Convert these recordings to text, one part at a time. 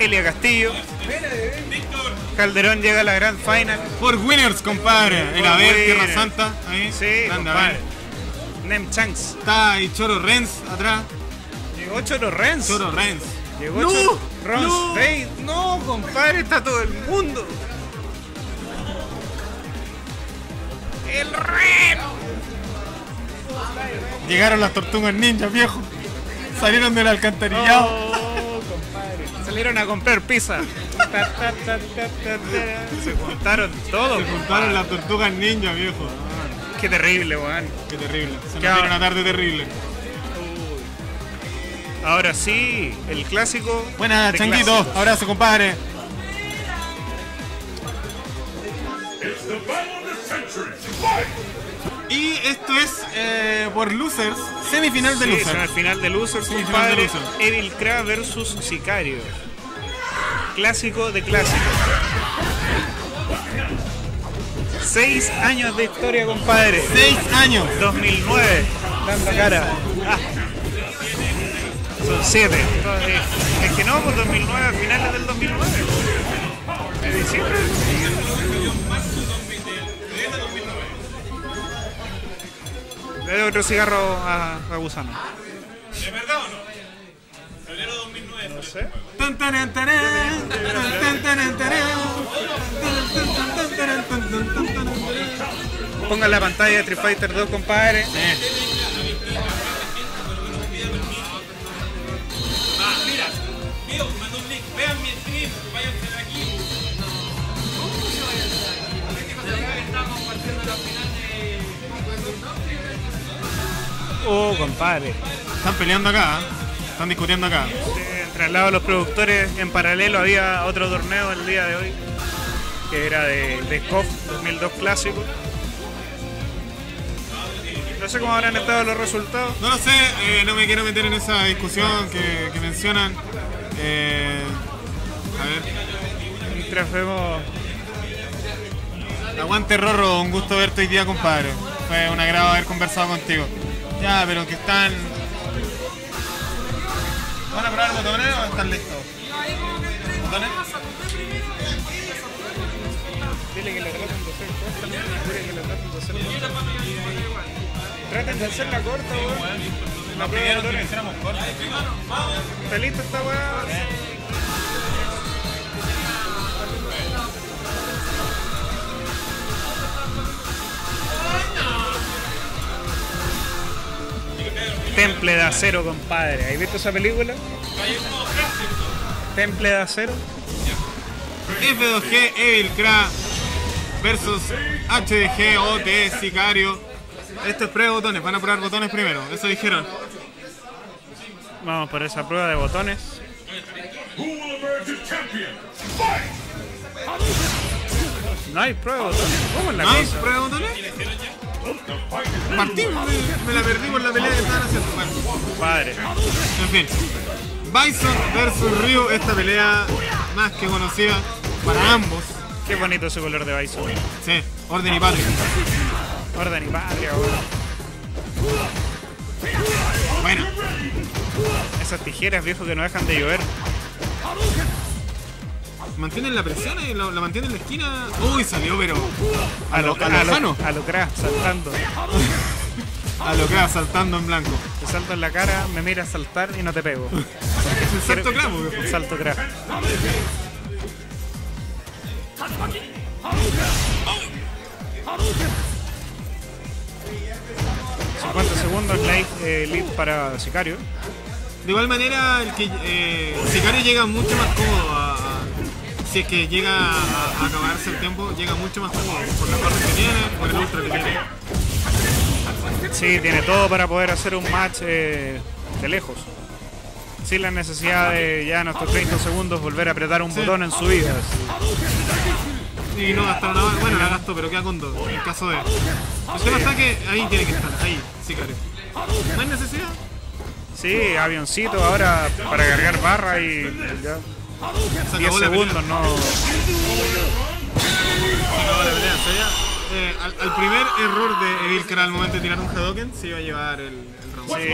Elia Castillo. Calderón llega a la Grand Final. Por Winners, compadre. El Aver, Tierra. Santa. Ahí. Sí, Grande compadre. Nem Chanks. Está ahí Choro Renz atrás. Llegó Choro Renz. Choro Renz. Llegó ¡No! Choro Renz. ¡No! No, compadre, está todo el mundo. El Red. Llegaron las tortugas ninjas, viejo. Salieron del alcantarillado. Oh. Salieron a comprar pizza. Ta, ta, ta, ta, ta, ta. Se juntaron todos. Se juntaron las tortugas ninjas, viejo. Qué terrible, weón. Qué terrible. Se nos viene una tarde terrible. Ahora sí, el clásico. Buenas, changuito. clásicos. Abrazo, compadre. Y esto es eh, por Losers, semifinal de Sí, Losers. semifinal de Losers, Semifinal compadre. de. Evil Kra versus Sicario. Clásico de clásicos. Seis años de historia, compadre. Seis años. 2009. Dando cara. Ah. Son siete. Eh, Es que no, por 2009, a finales del 2009. De diciembre. Le doy otro cigarro a, a Gusano. ¿Es verdad o no? Febrero 2009. No sé. Pongan la pantalla de Street Fighter 2, compadre. Oh, compadre. Están peleando acá, ¿eh? están discutiendo acá. Eh, Entre al lado de los productores, en paralelo había otro torneo el día de hoy, que era de, de KOF 2002 clásico. No sé cómo habrán estado los resultados. No lo sé, eh, no me quiero meter en esa discusión que, que mencionan. Eh, a ver, Mientras vemos. aguante Rorro, un gusto verte hoy día, compadre. Fue un agrado haber conversado contigo. Ya, pero que están. ¿Van a probar botones o están listos? ¿Botones? Dile que le traten de hacer corta, dile que le traten de hacer Traten de hacerla corta, weón. La prueba de botones. ¿Está lista esta weá? Temple de acero, compadre. ¿Has visto esa película? Temple de acero. F2G, Evil Kra versus HDG, OT, Sicario. Esto es prueba de botones, van a probar botones primero, eso dijeron. Vamos por esa prueba de botones. No hay prueba de botones. ¿Cómo es la ¿No hay prueba de botones? Partimos, me, la perdí por la pelea que estaban haciendo. Bueno, Padre. en fin. Bison versus Ryu, esta pelea más que conocida para ambos. Qué bonito ese color de Bison. Sí, Orden y Patria. Orden y patria. Bueno, Esas tijeras, viejo, que no dejan de llover. Mantienen la presión y lo- la mantienen en la esquina. Uy, salió, pero A lo, a lo a lo, a lo crack, saltando. a lo va saltando en blanco. Te salto en la cara, me miras saltar y no te pego. Es el salto viejo. Un salto crack. 50 segundos lead, eh, lead para Sicario. De igual manera, el que eh, Sicario llega mucho más cómodo a- si es que llega a, a acabarse el tiempo, llega mucho más cómodo por las partes que tiene, por el ultra que tiene. Sí, tiene todo para poder hacer un match eh, de lejos. Sin la necesidad de ya en estos 30 segundos volver a apretar un Sí. botón en su vida. Y no gastar bala. Bueno, la gastó, pero queda con dos. En el caso de. El tema está que ahí tiene que estar, ahí, Sicario. No hay necesidad. Sí, avioncito ahora para cargar barra y ya. Se 10 acabó la pelea. segundos, no. Eh, al, al primer error de Evil que era al momento de tirar un Hadoken, se iba a llevar el, el round. Sí.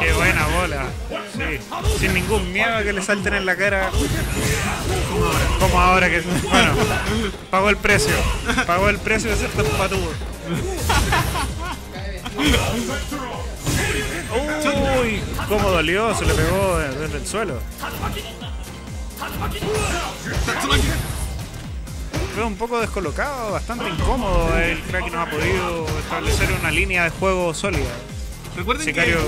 Qué buena bola. Sí. Sin ningún miedo a que le salten en la cara. Como ahora que. Bueno, pagó el precio. Pagó el precio de ser tan patudo. Uy, cómo dolió, se le pegó desde el suelo. Veo un poco descolocado, bastante incómodo. El crack no ha podido establecer una línea de juego sólida. Recuerden Sicario.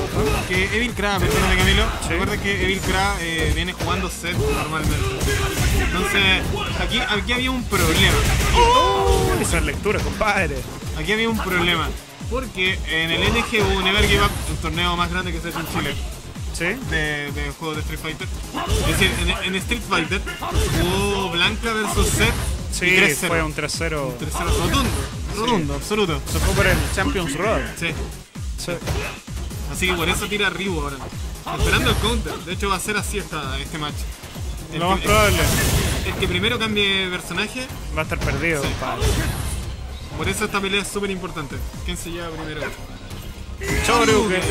que, que Evil Kra, perdóname Camilo, Sí. recuerden que Evil Kra eh, viene jugando set normalmente. Entonces, aquí, aquí había un problema. Uy, Esa lectura, compadre. Aquí había un problema. Porque en el NGU Never Give Up, el torneo más grande que se ha hecho en Chile, ¿Sí? de, de juegos de Street Fighter. Es decir, en, en Street Fighter jugó Blanca versus Set Sí, y 3-0. fue un 3-0. Tercero rotundo, rotundo, absoluto. Se fue por el Champions Road. Sí. Sí. Así que por eso tira Ryu ahora. Esperando el counter. De hecho va a ser así esta, este match. El Lo más que, probable. el que primero cambie personaje, Va a estar perdido, Sí. Por eso esta pelea es súper importante. ¿Quién se lleva primero? Shoryuken.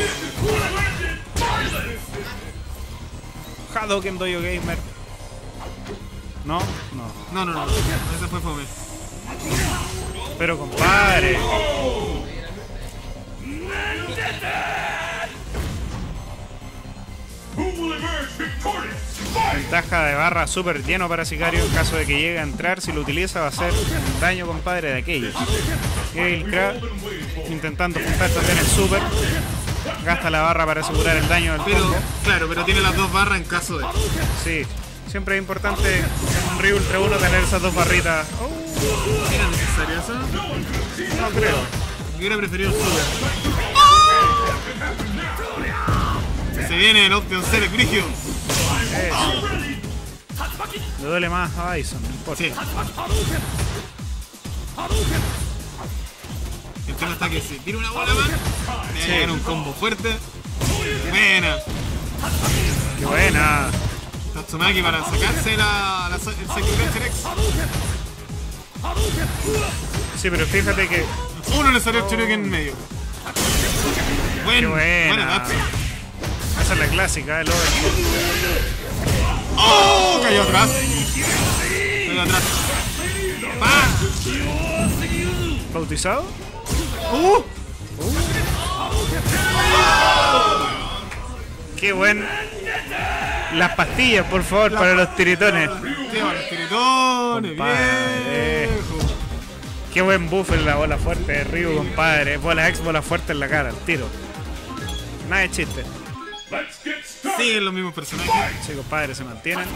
Hadouken Dojo Gamer. No, no. No, no, no. Ese fue Fome. Pero compadre. Ventaja de barra súper lleno para Sicario en caso de que llegue a entrar. Si lo utiliza va a ser daño, compadre, de aquellos. Crack intentando juntar también el super. Gasta la barra para asegurar el daño del Pero, combo. claro, pero tiene las dos barras en caso de. Sí, siempre es importante en un Ryu Ultra 1 tener esas dos barritas. Oh, ¿Era necesario eso? no creo. Hubiera preferido el super. Se viene el Option Select Brigio. Le duele más a Bison, no importa. Sí. El está que si tira una bola más, le Sí. llegan un combo fuerte. Buena. Qué buena. Tatsumaki para sacarse la, la, el Psycho X. Sí, pero fíjate que Uno le salió el Churyuken en medio. Buen, Qué buena. Esa es la clásica, el over. ¡Oh! Cayó atrás. Cayó atrás. ¡Pam! ¿Bautizado? ¡Uh! Qué buen. Las pastillas, por favor, para los tiritones. Sí, los tiritones, Compadre. viejo. Qué buen buff en la bola fuerte de Ryu, compadre. Bola ex, bola fuerte en la cara, al tiro. Nada de chiste. Siguen los mismos personajes. Sí, compadre, se mantienen.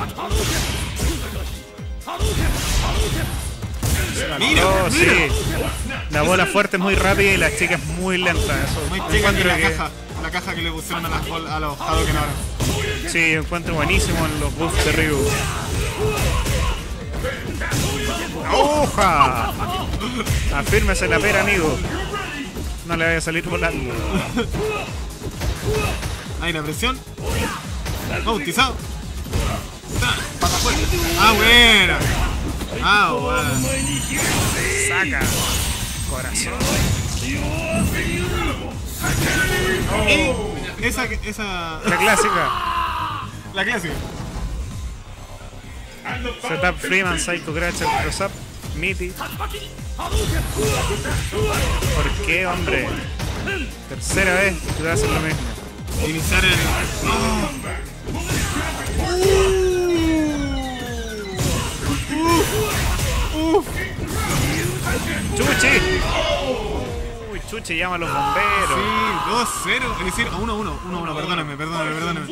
Mira, Oh, mira. sí. La bola fuerte es muy rápida y la chica es muy lenta. Eso Muy chica la que- caja. La caja que le pusieron a, las bol- a los Hadouken ahora. Sí, encuentro buenísimo en los buffs de Ryu. ¡Oja! Afírmese la pera, amigo. No le vaya a salir volando. Ahí la presión. Bautizado. Fuerte. Ah, buena. Ah, buena. Saca. Corazón. Y esa, esa, La clásica. la clásica. Setup Freeman, Psycho Cratcher, Cross Up, Mitty. ¿Por qué, hombre? Tercera vez que te hacen lo mismo. Iniciar el. ¡Chuchi! Uy, Chuchi llama a los bomberos. Sí, 2-0. Es decir, 1-1. 1-1, perdóname, perdóname, perdóname.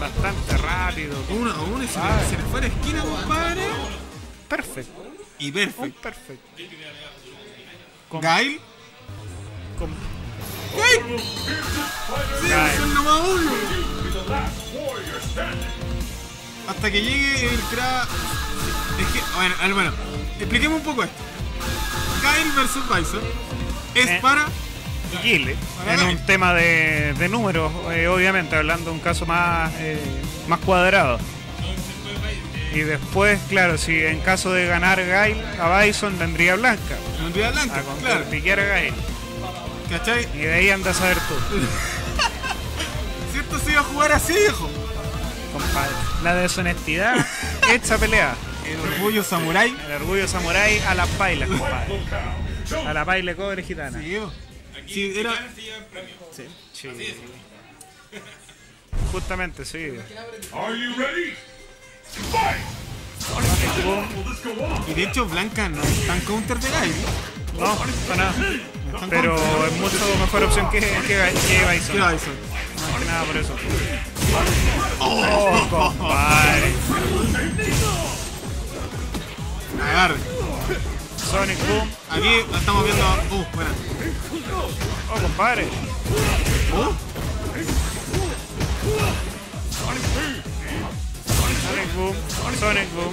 Bastante rápido. 1-1 y se, le- se le fue a la esquina, compadre. Perfecto. Y perfecto. perfecto. Con- Gail. con- ¡Gail! Sí, Gail. es el nomás uno. Hasta que llegue el cra. Es que, bueno, a bueno, expliquemos un poco esto. Gail versus Bison es Eh. para. Gile, Para en un tema de, de números, eh, obviamente, hablando de un caso más, eh, más cuadrado. Y después, claro, si en caso de ganar Gail a Bison, vendría Blanca Mundial a Blanca, claro. contrapiquear a Gail. ¿Cachai? Y de ahí andas a ver tú, ¿Cierto se iba a jugar así, viejo? compadre. La deshonestidad hecha pelea. El orgullo samurái. El orgullo samurái a las bailas, compadre. A la baile cobre gitana. Sí. Sí, era. Premio. Sí. Justamente, sí. Are you ready? Fight! Y de hecho, Blanca no es tan counter de Gaby. No, para nada. Pero es mucho mejor opción que, que, que Bison. ¿Qué va eso? Más que nada por eso. Oh, compadre. Agarre. Sonic Boom. Aquí la estamos viendo. Uh, buena. Oh, compadre. Uh, Sonic Boom. Sonic Boom. Sonic Boom.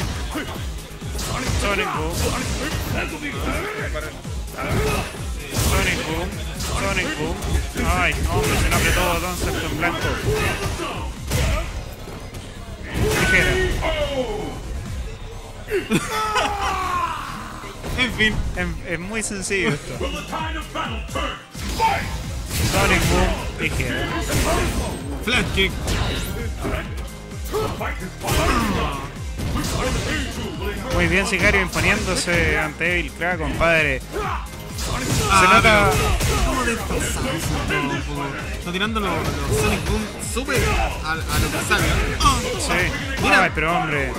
Sonic Boom. Sonic Boom. Ay, hombre, se no apretó botón salto en blanco. Tijera. en fin. Es, es muy sencillo esto. Sonic Boom, tijera. Flat kick. Muy bien, Sicario imponiéndose ante Evil Crack, compadre. Se Ah, nota. ¿Cómo? No, Está tirando los, Sonic Boom súper a, lo que sale. Ah, Sí. Mira. Ay, pero hombre.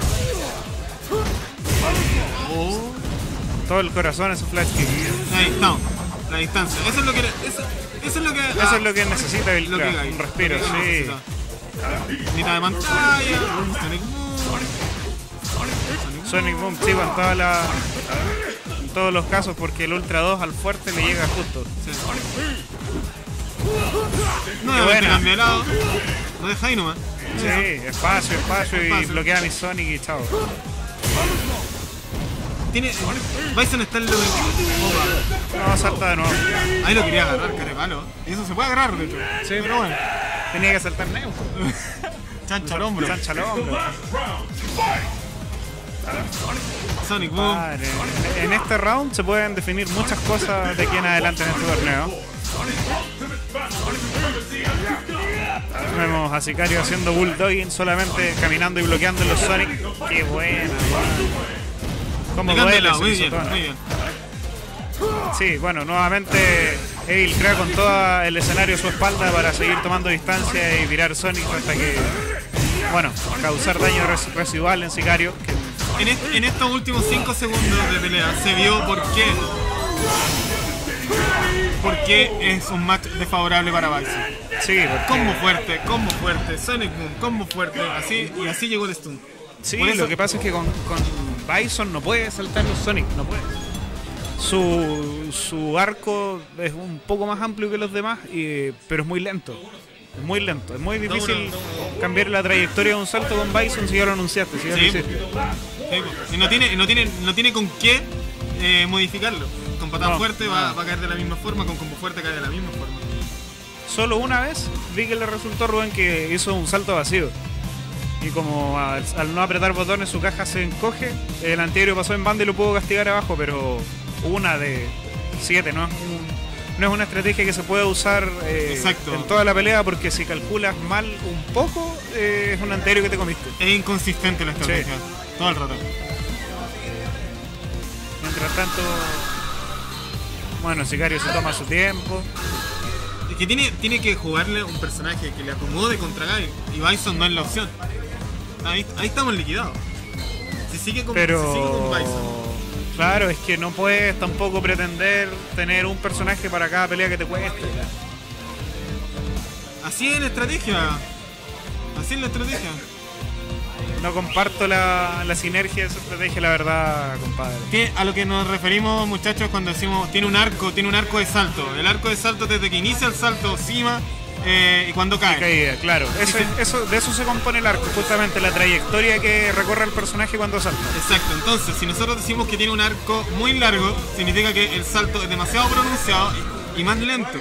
oh. Todo el corazón es un flash kick. Ahí estamos. La distancia. Eso es lo que. Eso, eso es lo que. Eso es lo que necesita Evil lo que hay. Un respiro, Lo que sí. Mitad de pantalla. Sonic Boom. Sonic Boom, sí, en, toda la, todos los casos, porque el Ultra 2 al fuerte le llega justo. Sí. No, buena. cambia de lado. No deja ahí nomás. Sí, espacio, espacio y bloquea mi Sonic y chao. Tiene. Bison está en lo Opa. No, salta de nuevo. Ahí lo quería agarrar, de palo. Y eso se puede agarrar, de hecho. Sí. Pero bueno. Tenía que saltar Neo. Chancha al hombro. Chancha al hombro. Sonic Boom. Padre, En este round se pueden definir muchas cosas de aquí en adelante en este torneo. Vemos a Sicario haciendo bulldogging solamente caminando y bloqueando los Sonic. Qué cambia de duele Muy bien, pisotón. muy bien. Sí, bueno, nuevamente Evil crea con todo el escenario a su espalda para seguir tomando distancia y tirar Sonic hasta que, bueno, causar daño res- residual en Sicario. que- En, est- en estos últimos 5 segundos de pelea se vio por qué. Por qué es un match desfavorable para Bison. sí, porque- Combo fuerte, combo fuerte, Sonic Boom, combo fuerte, así y así llegó el stun. Sí, Por eso- lo que pasa es que con, con Bison no puede saltar los Sonic, no puede. Su, su arco es un poco más amplio que los demás, y- pero es muy lento. Es muy lento, es muy difícil cambiar la trayectoria de un salto con Bison si ya lo anunciaste. Si ya lo Sí. Y no tiene, no tiene, no tiene con qué eh, modificarlo. Con patada No, fuerte va, no. va a caer de la misma forma, con combo fuerte cae de la misma forma. Solo una vez vi que le resultó a Rubén que hizo un salto vacío. Y como al, al no apretar botones su caja se encoge, el antiaéreo pasó en banda y lo pudo castigar abajo, pero una de siete, ¿no? no es una estrategia que se pueda usar eh, en toda la pelea porque si calculas mal un poco, eh, es un antiaéreo que te comiste. Es inconsistente la estrategia. Todo el rato. Mientras tanto, bueno, Sicario se toma su tiempo. Es que tiene, tiene que jugarle un personaje que le acomode contra Guy. Y Bison no es la opción. Ahí, ahí estamos liquidados. Si sigue con, si sigue con Pero Bison. claro, es que no puedes tampoco pretender tener un personaje para cada pelea que te cueste. Así es la estrategia. Así es la estrategia. No comparto la, la sinergia de esa estrategia, la verdad, compadre. Que a lo que nos referimos, muchachos, cuando decimos tiene un arco, tiene un arco de salto. El arco de salto desde que inicia el salto, cima eh, y cuando cae. Caída, claro. Eso, eso, de eso se compone el arco, justamente la trayectoria que recorre el personaje cuando salta. Exacto, entonces si nosotros decimos que tiene un arco muy largo, significa que el salto es demasiado pronunciado y, y más lento.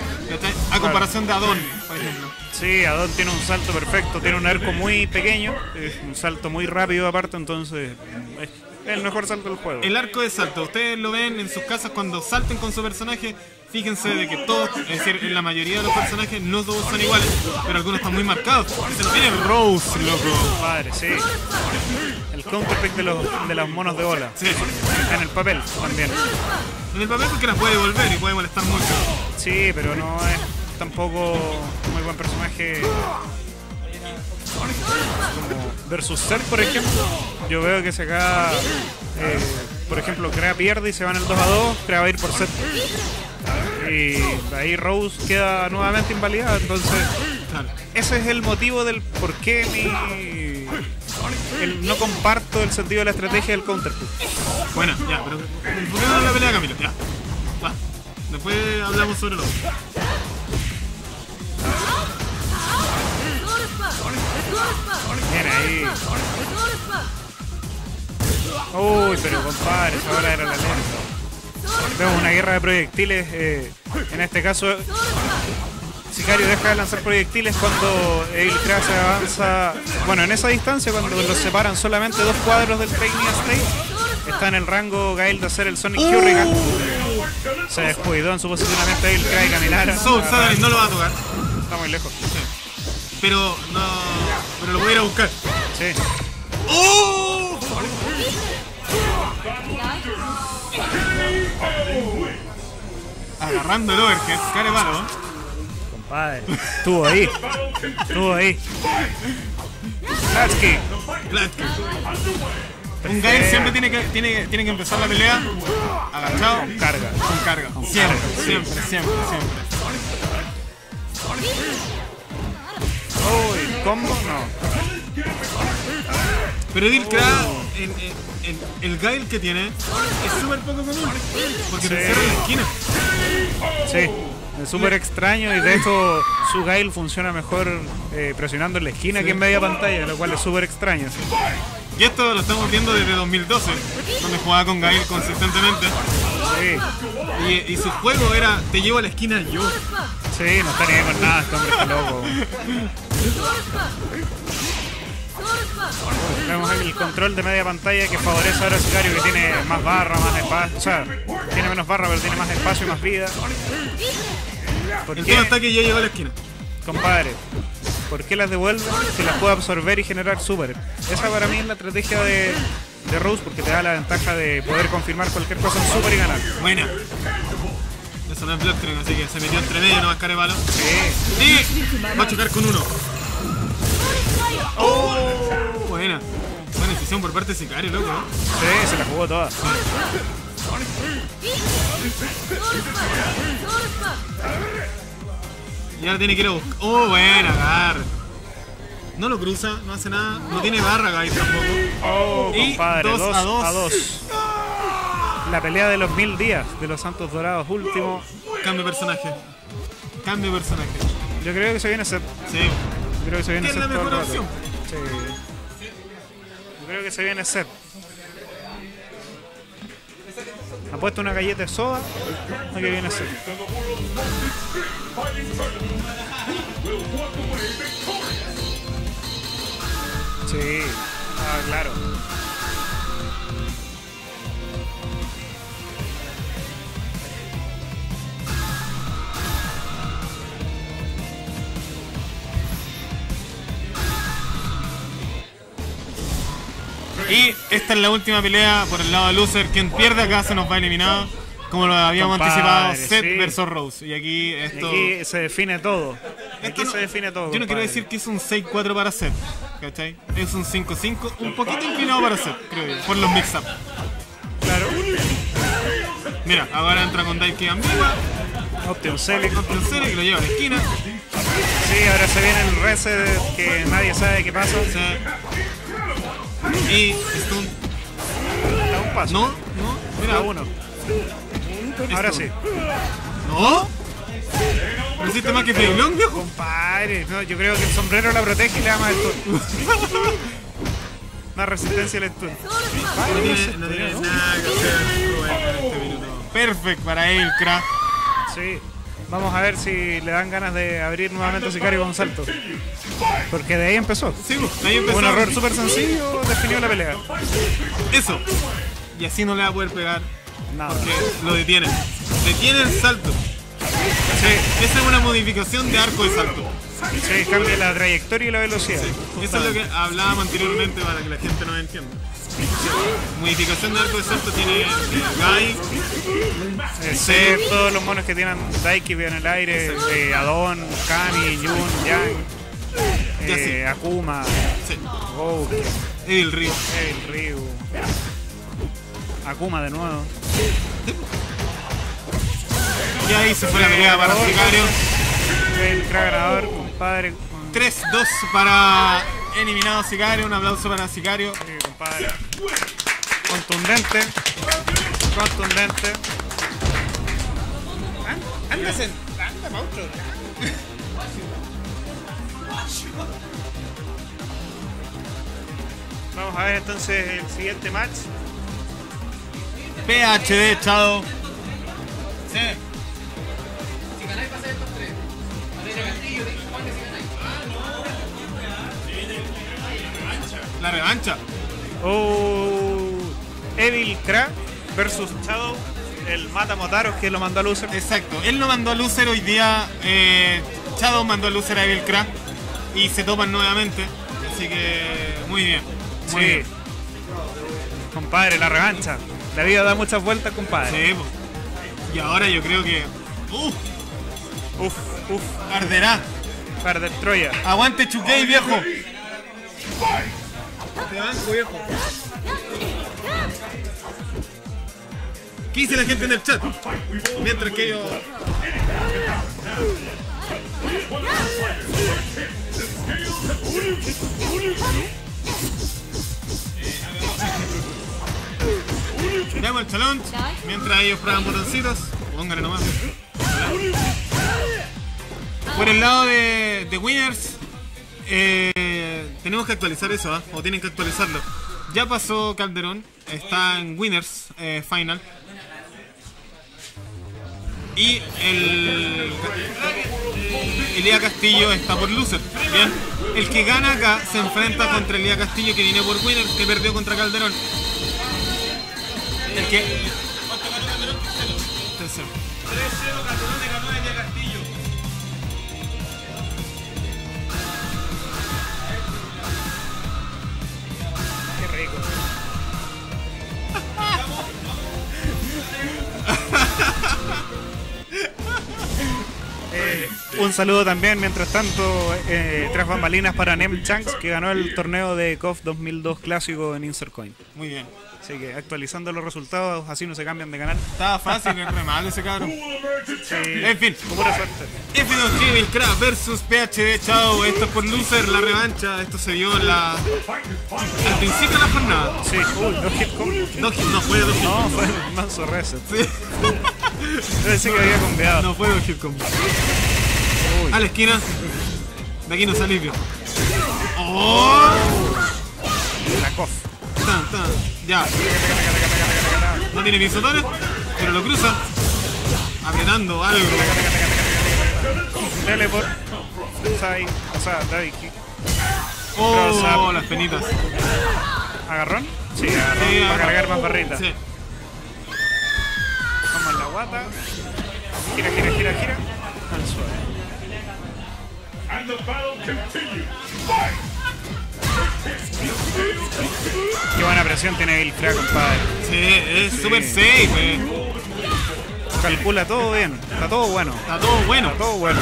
A comparación de Adon, por ejemplo. Sí, Adon tiene un salto perfecto, tiene un arco muy pequeño, es un salto muy rápido aparte, entonces es, el mejor salto del juego. El arco de salto, ustedes lo ven en sus casas cuando salten con su personaje. Fíjense de que todos, es decir, en la mayoría de los personajes no todos son iguales, pero algunos están muy marcados. Se nos viene Rose, loco. Padre, sí. El counterpick de los, de los monos de bola. Sí, En el papel también. en el papel porque las puede devolver y puede molestar mucho. Sí, pero no es tampoco muy buen personaje. Versus Cell, por ejemplo. Yo veo que se acá, eh, por ejemplo, Crea pierde y se van el 2 a 2. Crea va a ir por set. Y ahí Rose queda nuevamente invalidada. Entonces, ese es el motivo del por qué mi. el- no comparto el sentido de la estrategia del counterpick. Bueno, ya, pero en la pelea, Camilo. Ya, va. Después hablamos sobre lo. Bien ahí. Uy, pero compadre, esa hora era la lenta. Vemos una guerra de proyectiles. eh, en este caso, Sicario deja de lanzar proyectiles cuando el se avanza. Bueno, en esa distancia, cuando los separan solamente dos cuadros del Technia State, está en el rango Gael de hacer el Sonic Hurricane. Se descuidó en su posicionamiento el Crash y caminar. Soul Sadarin no lo va a tocar, Está muy lejos. Pero no. Pero lo voy a ir a buscar. Sí. ¡Oh! Agarrando el overhead, care palo. Compadre, estuvo ahí. Estuvo ahí. Latchkey. Black. Un Gael siempre tiene que, tiene, tiene que empezar la pelea agachado Carga. con carga. Siempre, siempre, siempre, siempre. Uy, combo no. Pero en, en- en- el Gael que tiene es súper poco común. Porque te Sí. encierra en la esquina. Sí. Es súper extraño y de hecho su Gail funciona mejor eh, presionando en la esquina que en media pantalla, lo cual es súper extraño. Y esto lo estamos viendo desde 2012, donde jugaba con Gael consistentemente. Sí, Y, y su juego era, te llevo a la esquina yo. sí, no está ni con nada, este hombre está loco. Vemos ahí el control de media pantalla que favorece ahora a Sicario que tiene más barra, más espacio. O sea, tiene menos barra pero tiene más espacio y más vida. ¿Por qué? todo ataque ya llegó a la esquina. Compadre, ¿por qué las devuelve si las puede absorber y generar super? Esa para mí es la estrategia de, de Rose porque te da la ventaja de poder confirmar cualquier cosa en super y ganar. Buena. Bloodstream, así que se metió entre medio, no más care palo. Sí, Y va a chocar con uno. Oh, buena. Buena decisión por parte de Sicario, loco. ¿no? sí, se la jugó toda. Y ahora tiene que ir a buscar. Oh, buena, Gar. No lo cruza, no hace nada. No tiene barra, Gael tampoco. Oh, Y compadre, dos 2 a a dos. 2. La pelea de los mil días de los Santos Dorados último. Cambio de personaje. Cambio de personaje. Yo creo que se viene set. Sí. Yo creo que se viene ¿Qué es set la mejor opción? Sí. Yo creo que se viene set. Ha puesto una galleta de soda. a que viene set. Sí, ah, claro. Y esta es la última pelea por el lado de loser. Quien pierde acá se nos va eliminado. Como lo habíamos Compadre, anticipado, Seth sí. versus Rose. Y aquí esto. aquí se define todo. Aquí no- se define todo. Yo no quiero decir que es un 6-4 para Seth. ¿Cachai? Es un 5-5, un poquito inclinado para Seth, creo yo, por los mix-up. Claro. Mira, ahora entra con Daiki ambigua, Option Select. Option Series, que lo lleva a la esquina. Sí, ahora se viene el reset que nadie sabe qué pasa. Sí. Y Stun. A un paso. No, no, mira, uno. Ahora sí. No. ¿No hiciste más que Feiblón, viejo? Compadre, no, yo creo que el sombrero la protege y le da más stun. más resistencia al stun. No tiene, no tiene nada que hacer en este minuto. Perfect para él, crack. Sí. Vamos a ver si le dan ganas de abrir nuevamente a Sicario con salto. Porque de ahí empezó. Sí, pues, ahí empezó. Un error súper sencillo definió la pelea. Eso. Y así no le va a poder pegar Nada. porque lo detiene. Detiene el salto. Sí, esa es una modificación de arco de salto. Sí, cambia la trayectoria y la velocidad. Eso es lo que hablábamos anteriormente para que la gente nos entienda. Modificación de arco de salto tiene eh, Guy, Eh, Seth, todos los monos que tienen Daiki en el aire, eh, Adon, Kami, Yun, Yang, Ya eh, Akuma, sí, Gouki, Evil Ryu. el Ryu, Akuma de nuevo. Y ahí se fue la pelea para Sicario. El gran ganador, compadre. con- 3-2 para eliminado Sicario. Un aplauso para Sicario. Sí, compadre. Contundente. Contundente. Anda, anda. Vamos a ver entonces el siguiente match. PHD, Chado. Sí. Si ganáis, pasáis estos tres. Valeria Castillo, Dick Juan, que si ganáis. La revancha. Oh, Evil Kra versus Shadow, el Mata Motaros que lo mandó a loser. Exacto. Él no mandó a Lucer hoy día. Eh, Shadow mandó a Lucer a Evil Crack. Y se topan nuevamente. Así que muy bien. Muy Sí. bien. Compadre, la revancha. La vida da muchas vueltas, compadre. Sí, po. Y ahora yo creo que. ¡Uf! Uf, uf, Arderá. perder Troya. Aguante Chukei, viejo. Te banco, viejo. ¿Qué dice la gente en el chat? Mientras que yo. Llamo el challenge. Mientras ellos prueban botoncitos. Póngale nomás. Por el lado de, de Winners, eh, tenemos que actualizar eso, ¿ah? o tienen que actualizarlo. Ya pasó Calderón, está en Winners eh, Final. Y el Elía Castillo está por Loser. Bien. El que gana acá se enfrenta contra Elía Castillo que viene por Winners, que perdió contra Calderón. El que. Un saludo también, mientras tanto, eh, tras bambalinas para Nem Chanks, que ganó el torneo de KOF 2002 clásico en Insert Coin. Muy bien. Así que actualizando los resultados, así no se cambian de canal. Estaba fácil, es re malo ese cabrón. Sí, En fin, con pura suerte. F2 Gaming Craft versus PHD Chao. Esto es por Loser, la revancha. Esto se dio en la... al principio de la jornada. Sí, uy, dos hit hit- no fue dos hit No, fue un manso reset. Sí. Yo pensé que había conveado. No fue dos hit combo. A la esquina. De aquí no sale limpio. ¡Oh! La. Tan, tan. Ya. No tiene pisotones, pero lo cruza. Apretando algo. Teleport. Sai, o sea, Kick. Oh, las penitas. ¿Agarrón? Sí, agarrón. Sí, para cargar más barritas. Sí. En la guata. Gira, gira, gira, gira. Al suelo. And the battle continues. Fight! Qué buena presión tiene el crack, compadre. Sí, es super safe. eh. Calcula todo bien. Está todo bueno. Está todo bueno. Está todo bueno.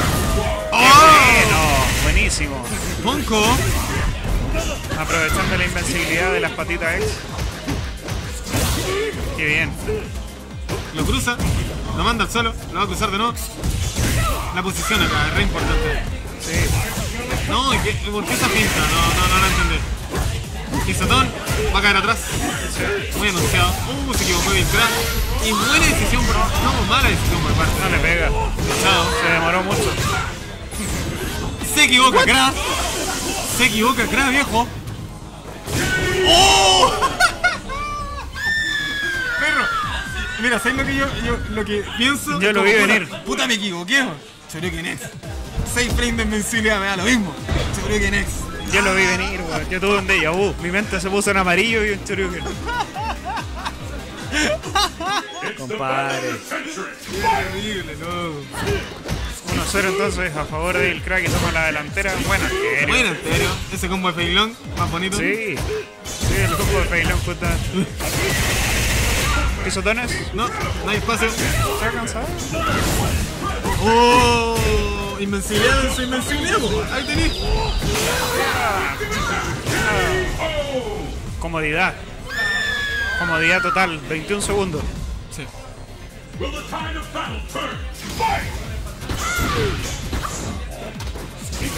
¡Oh! Bueno, buenísimo. Monco. Aprovechando la invencibilidad de las patitas ex. Qué bien. Lo cruza. Lo manda al suelo. Lo va a cruzar de nuevo. La posición acá es re importante. Sí. No, ¿y qué- ¿por qué esa pinta? No, no, no lo entendí. Pisotón, va a caer atrás. Muy anunciado. Uh, se equivocó bien crack. Y buena decisión por No, mala decisión por parte. No le pega. Chao. Se demoró mucho. Se equivoca crack. Se equivoca crack, viejo. ¡Oh! Perro. Mira, ¿sabes lo que yo, yo lo que pienso? Yo lo vi puta, venir. Puta, me equivoqué. Shoryuken X. 6 frames de invencibilidad me da lo mismo. Shoryuken X. Yo lo vi venir, weón. Yo tuve un déjà vu. Mi mente se puso en amarillo y un Choryuken. Compadre. Terrible, loco. 1-0 entonces a favor del crack que toma la delantera. Buena, que Bueno, en serio. Ese combo de Feilón, más bonito. Sí. Sí, el combo de Feilón justamente. ¿Pisotones? No, no hay espacio. ¿Se ha cansado? ¡Oh! Invencibilidad en su invencibilidad, po. Ahí tenés. Comodidad. Comodidad total. 21 segundos. Sí.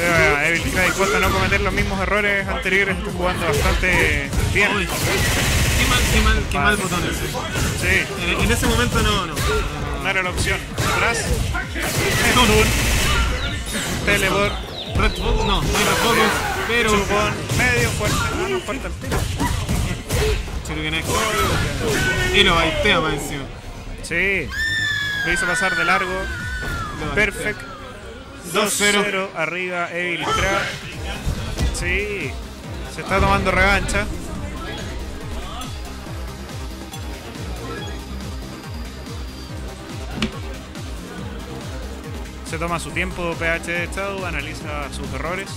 A Evil Crack dispuesto a no cometer los mismos errores anteriores. Está jugando bastante bien. Uy, qué mal, qué mal, qué mal botón ese. Sí, En, en ese momento no, no. no era la opción. Atrás. No, no. Teleport. Red Focus, no, no Red Focus, pero. Chupón. Medio fuerte. Ah, no, fuerte al tiro. X. Y lo baitea más encima. Sí. Lo hizo pasar de largo. Perfect. 2-0 arriba Evil Crack. Sí. Se está tomando revancha. Se toma su tiempo PH de estado, analiza sus errores.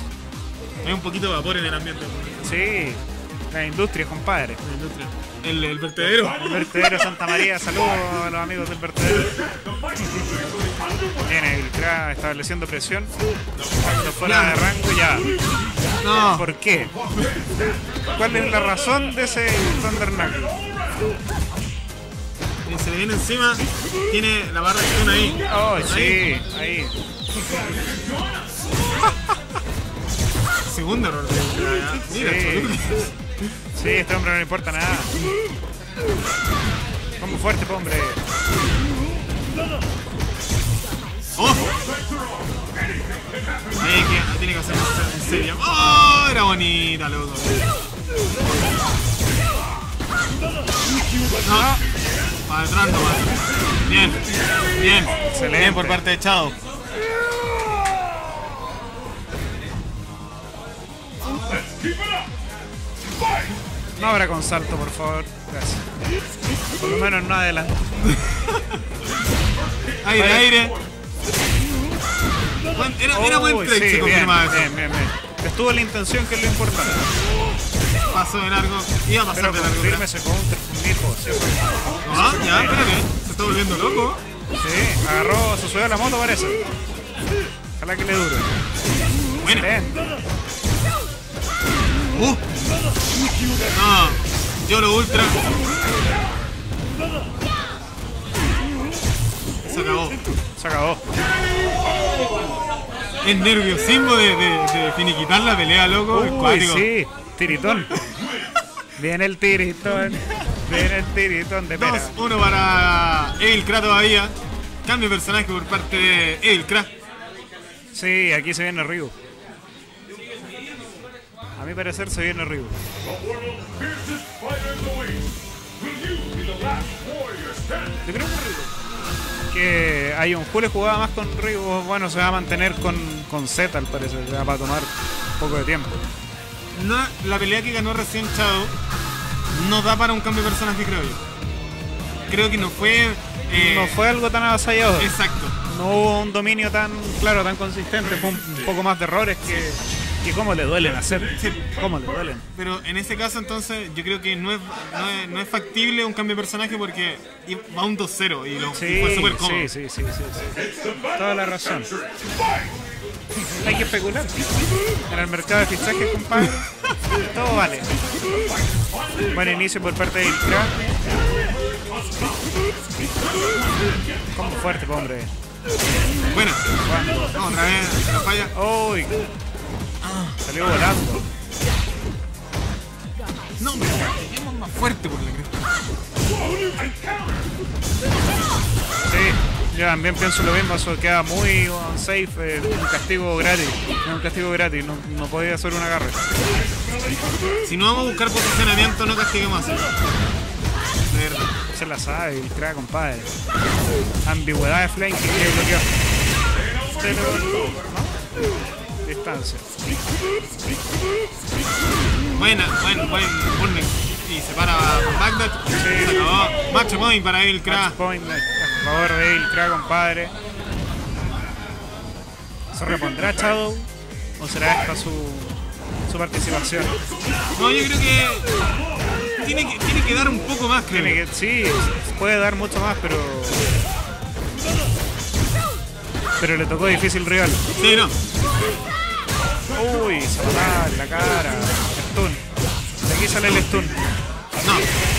Hay un poquito de vapor en el ambiente. Sí, la industria, compadre. la industria. El, el vertedero. El vertedero Santa María, saludos a los amigos del vertedero. Viene el crack estableciendo presión. Sacando fuera de rango ya. No. ¿Por qué? ¿Cuál es la razón de ese Thunder Knuckle? Le viene encima. Tiene la barra de ahí. Oh, sí, ahí. Segundo error. de- Mira, Sí. Este hombre no le importa nada. Como fuerte, hombre. ¡Oh! Ahí que, ahí tiene que hacer en serio. ¡Oh! Era bonita, loco. No. Para atrás nomás. Bien. Bien. Excelente. Bien por parte de Chao. No abra con salto, por favor. Gracias. Por lo menos no adelante. Aire, aire. Era, era buen trade, sí, se bien, eso. bien, bien, bien. Estuvo la intención, que es lo importante. Pasó de largo. Iba a pasar Pero de largo. Counter, hijo. Sí, Ah, ya, espérate. Se está volviendo loco. Sí, agarró, se subió a la moto, parece. Ojalá que le dure. Excelente. Uh. No, yo lo ultra. Se acabó. Se acabó. Es nerviosismo de, de, de finiquitar la pelea, loco. Uy, sí, tiritón. Viene el tiritón. Viene el tiritón de pera. 2-1 para Evil Kra todavía. Cambio de personaje por parte de Evil Kra. Sí, aquí se viene Ryu. A mi parecer se viene Ryu. Yo creo que Ryu. Que hay un Julio jugaba más con Ryu. Bueno, se va a mantener con, con Z al parecer. Se va a tomar un poco de tiempo. No, la pelea que ganó recién Chao no da para un cambio de personaje, creo yo. Creo que no fue. eh, No fue algo tan avasallador. Exacto. No hubo un dominio tan claro, tan consistente. Fue un, poco más de errores que, que cómo le duelen hacer. Cómo le duelen. Pero en ese caso, entonces, yo creo que no es, no es, no es factible un cambio de personaje porque va un 2-0 y, lo, y Sí, fue súper cómodo. sí, sí, sí, sí, sí. Toda la razón. Hay que especular. En el mercado de fichajes, compadre, todo vale. Buen inicio por parte del crack. Como fuerte, hombre. Bueno, vamos otra vez, la falla. Uy. Salió volando. No, peguemos más fuerte por la cresta. Sí, yo también pienso lo mismo. Eso queda muy unsafe. eh, un castigo gratis. Un castigo gratis. No, no podía hacer un agarre. Si no vamos a buscar posicionamiento, no castiguemos así. Se la sabe, el crack, compadre. Ambigüedad de flanking que bloqueó. ¿no? Distancia. Buena, buen, buen burning. Y se para Bagdad. Se acabó. Match point para Match Crash. point favor de crack, compadre. ¿Se repondrá Shadow? ¿O será esta su, su participación? No, yo creo que tiene que, tiene que dar un poco más, creo. Tiene que, sí, puede dar mucho más, pero. Pero le tocó difícil rival. Sí, no. Uy, se lo da en la cara. Stun. De aquí sale el stun. No.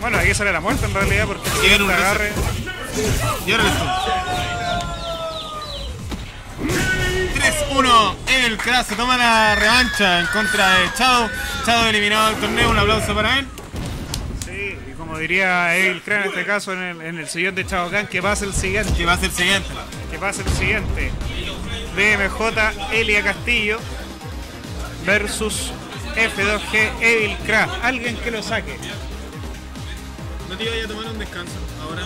Bueno, aquí sale la muerte en realidad porque si te agarre. Y ahora esto. 3-1. Evil Crash se toma la revancha en contra de Shadow. Shadow eliminado del torneo. Un aplauso para él. Sí, y como diría Evil Kran en este caso en el, en el sillón de Chavo Khan, que pase el siguiente. Que ser el siguiente. Que pase el siguiente. BMJ Elia Castillo versus F2G Evil Craft. Alguien que lo saque. No te iba a tomar un descanso ahora.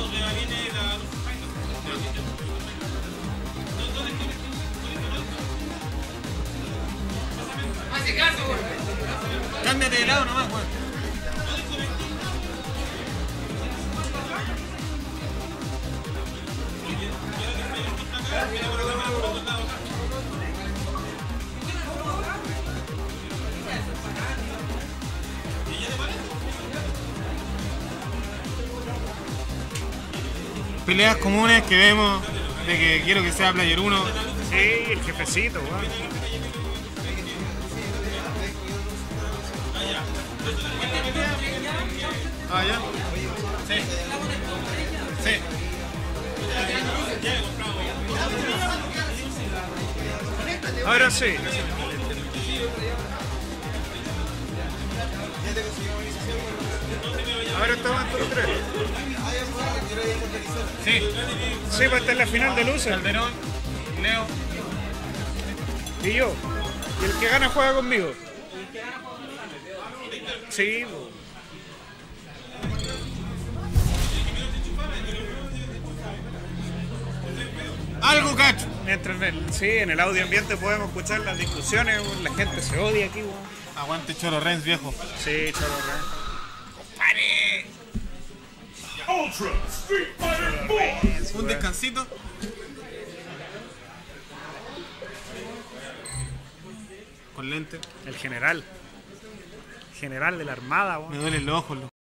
Cámbiate de lado nomás, weón. Peleas comunes que vemos de que quiero que sea Player 1. Sí, el jefecito, weón. Ah, ya. Sí. Sí. Ahora sí. Ahora estamos en turno 3. Sí. Sí, pues esta es la final de luces. Calderón, Leo. Y yo. Y el que gana juega conmigo. Sí. Algo cacho. mientras en el, sí, en el audio ambiente podemos escuchar las discusiones, la gente se odia aquí, weón. Aguante Choro Renz, viejo. Sí, choro, weón. Ultra Street Fighter 4! Un descansito. Con lente. El general. General de la armada, Me weón. duelen los ojos, loco.